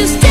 you stay